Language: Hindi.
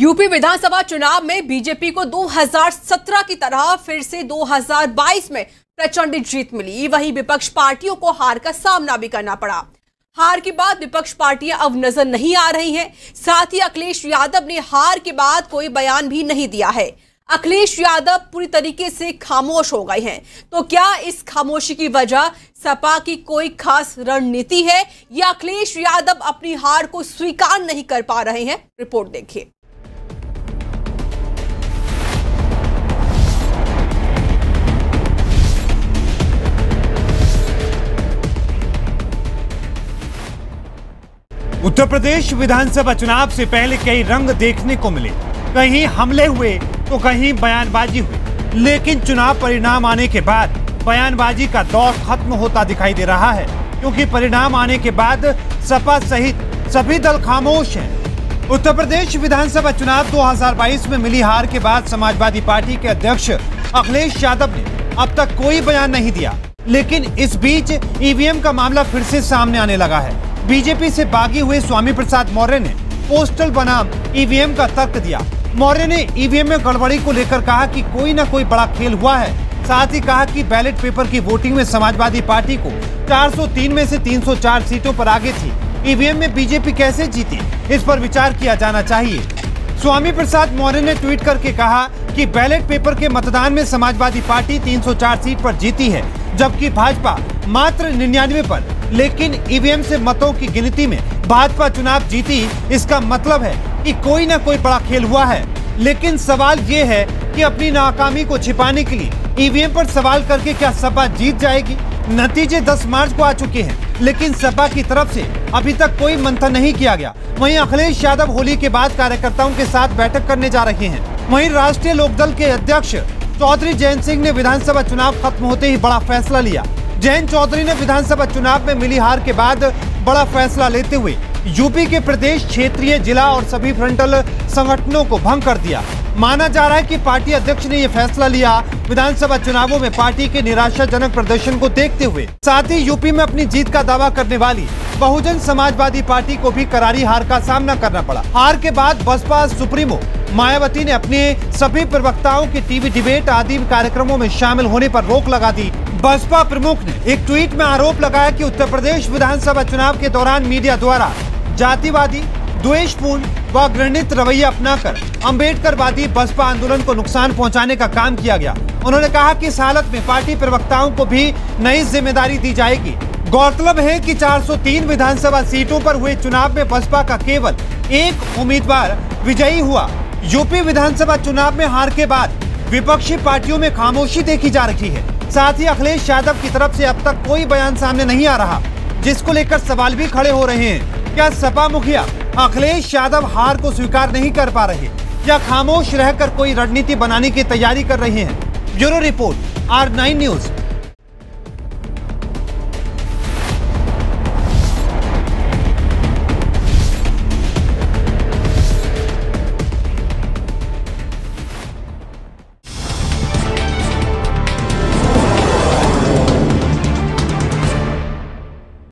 यूपी विधानसभा चुनाव में बीजेपी को 2017 की तरह फिर से 2022 में प्रचंड जीत मिली। वहीं विपक्ष पार्टियों को हार का सामना भी करना पड़ा। हार के बाद विपक्ष पार्टियाँ अब नज़र नहीं आ रही हैं। साथ ही अखिलेश यादव ने हार के बाद कोई बयान भी नहीं दिया है। अखिलेश यादव पूरी तरीके से खामोश हो गए हैं। तो क्या इस खामोशी की वजह सपा की कोई खास रणनीति है या अखिलेश यादव अपनी हार को स्वीकार नहीं कर पा रहे हैं? रिपोर्ट देखिए। उत्तर प्रदेश विधानसभा चुनाव से पहले कई रंग देखने को मिले। कहीं हमले हुए तो कहीं बयानबाजी हुई। लेकिन चुनाव परिणाम आने के बाद बयानबाजी का दौर खत्म होता दिखाई दे रहा है, क्योंकि परिणाम आने के बाद सपा सहित सभी दल खामोश हैं। उत्तर प्रदेश विधानसभा चुनाव 2022 में मिली हार के बाद समाजवादी पार्टी के अध्यक्ष अखिलेश यादव ने अब तक कोई बयान नहीं दिया। लेकिन इस बीच ईवीएम का मामला फिर से सामने आने लगा है। बीजेपी से बागी हुए स्वामी प्रसाद मौर्य ने पोस्टल बनाम ईवीएम का तर्क दिया। मौर्य ने ईवीएम में गड़बड़ी को लेकर कहा कि कोई न कोई बड़ा खेल हुआ है। साथ ही कहा कि बैलेट पेपर की वोटिंग में समाजवादी पार्टी को 403 में से 304 सीटों पर आगे थी। ईवीएम में बीजेपी कैसे जीती? इस पर विचार किया जाना चाहिए। स्वामी प्रसाद मौर्य ने ट्वीट करके कहा कि बैलेट पेपर के मतदान में समाजवादी पार्टी 304 सीट पर जीती है, जबकि भाजपा मात्र निन्यानवे पर लेकिन ईवीएम से मतों की गिनती में भाजपा चुनाव जीती, इसका मतलब है कि कोई ना कोई बड़ा खेल हुआ है। लेकिन सवाल ये है कि अपनी नाकामी को छिपाने के लिए ईवीएम पर सवाल करके क्या सपा जीत जाएगी? नतीजे 10 मार्च को आ चुके हैं, लेकिन सपा की तरफ़ से अभी तक कोई मंथन नहीं किया गया। वहीं अखिलेश यादव होली के बाद कार्यकर्ताओं के साथ बैठक करने जा रहे हैं। वहीं राष्ट्रीय लोकदल के अध्यक्ष चौधरी जयंत सिंह ने विधानसभा चुनाव खत्म होते ही बड़ा फैसला लिया। जयंत चौधरी ने विधानसभा चुनाव में मिली हार के बाद बड़ा फैसला लेते हुए यूपी के प्रदेश क्षेत्रीय जिला और सभी फ्रंटल संगठनों को भंग कर दिया। माना जा रहा है कि पार्टी अध्यक्ष ने यह फैसला लिया विधानसभा चुनावों में पार्टी के निराशाजनक प्रदर्शन को देखते हुए। साथ ही यूपी में अपनी जीत का दावा करने वाली बहुजन समाजवादी पार्टी को भी करारी हार का सामना करना पड़ा। हार के बाद बसपा, सुप्रीमो मायावती ने अपने सभी प्रवक्ताओं के टीवी डिबेट आदि कार्यक्रमों में शामिल होने पर रोक लगा दी। बसपा प्रमुख ने एक ट्वीट में आरोप लगाया कि उत्तर प्रदेश विधानसभा चुनाव के दौरान मीडिया द्वारा जातिवादी, द्वेषपूर्ण व घृणित रवैया अपनाकर अम्बेडकरवादी बसपा आंदोलन को नुकसान पहुँचाने का काम किया गया। उन्होंने कहा कि इस हालत में पार्टी प्रवक्ताओं को भी नई ज़िम्मेदारी दी जाएगी। गौरतलब है कि 403 विधानसभा सीटों पर हुए चुनाव में बसपा का केवल एक उम्मीदवार विजयी हुआ। यूपी विधानसभा चुनाव में हार के बाद विपक्षी पार्टियों में खामोशी देखी जा रही है। साथ ही अखिलेश यादव की तरफ़ से अब तक कोई बयान सामने नहीं आ रहा, जिसको लेकर सवाल भी खड़े हो रहे हैं। क्या सपा मुखिया अखिलेश यादव हार को स्वीकार नहीं कर पा रहे? या खामोश रहकर कोई रणनीति बनाने की तैयारी कर रहे हैं? Bureau report, R nine news.